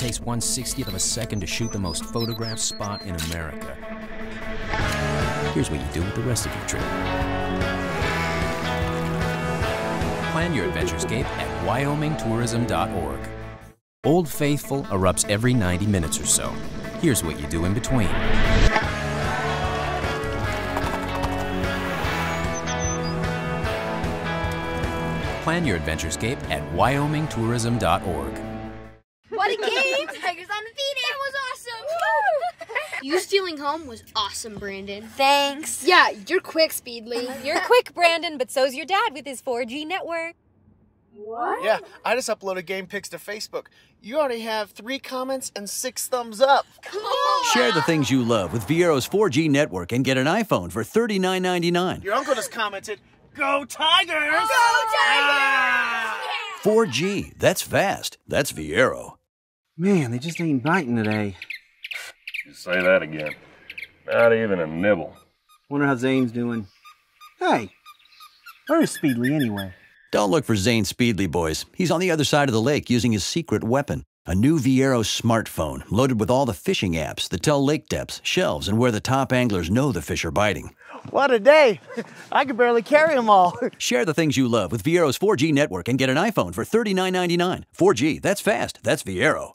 takes 1 60th of a second to shoot the most photographed spot in America. Here's what you do with the rest of your trip. Plan your adventurescape at wyomingtourism.org. Old Faithful erupts every 90 minutes or so. Here's what you do in between. Plan your adventurescape at wyomingtourism.org. What a game! Tigers undefeated! It was awesome! you stealing home was awesome, Brandon. Thanks. Yeah, you're quick, Speedly. You're quick, Brandon, but so's your dad with his 4G network. What? Yeah, I just uploaded game pics to Facebook. You already have three comments and six thumbs up. Share the things you love with Viaero's 4G network and get an iPhone for $39.99. Your uncle just commented, Go Tigers! Go Tigers! Ah! 4G, that's fast. That's Viaero. Man, they just ain't biting today. You say that again. Not even a nibble. Wonder how Zane's doing. Hey, where is Speedly anyway? Don't look for Zane Speedly, boys. He's on the other side of the lake using his secret weapon. A new Viaero smartphone loaded with all the fishing apps that tell lake depths, shelves, and where the top anglers know the fish are biting. What a day! I could barely carry them all. Share the things you love with Viaero's 4G network and get an iPhone for $39.99. 4G, that's fast. That's Viaero.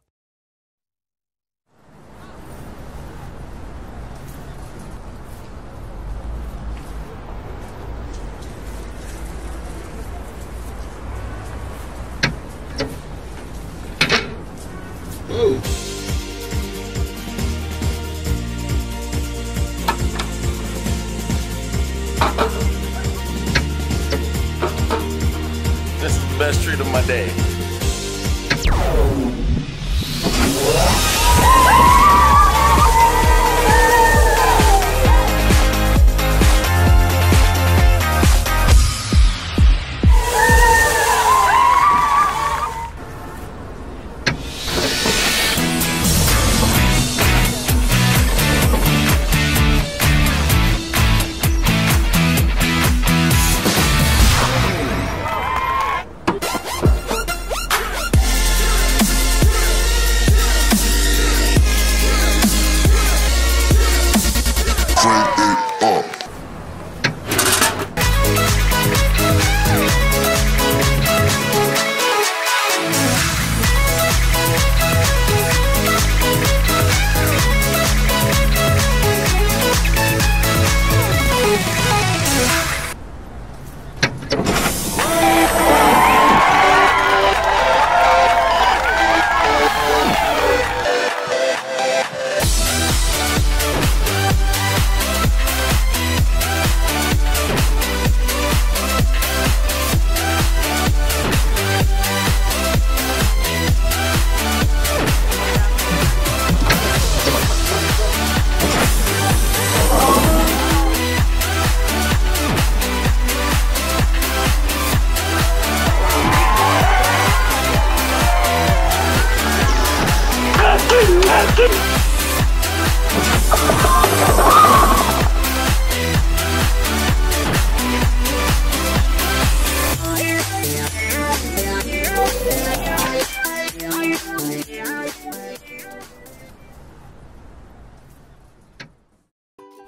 This is the best treat of my day. crank it up.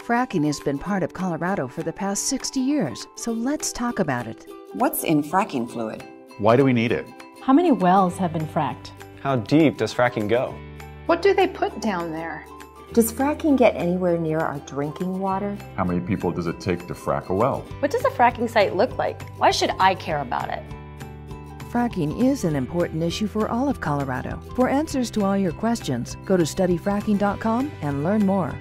Fracking has been part of Colorado for the past 60 years, so let's talk about it. What's in fracking fluid? Why do we need it? How many wells have been fracked? How deep does fracking go? What do they put down there? Does fracking get anywhere near our drinking water? How many people does it take to frack a well? What does a fracking site look like? Why should I care about it? Fracking is an important issue for all of Colorado. For answers to all your questions, go to studyfracking.com and learn more.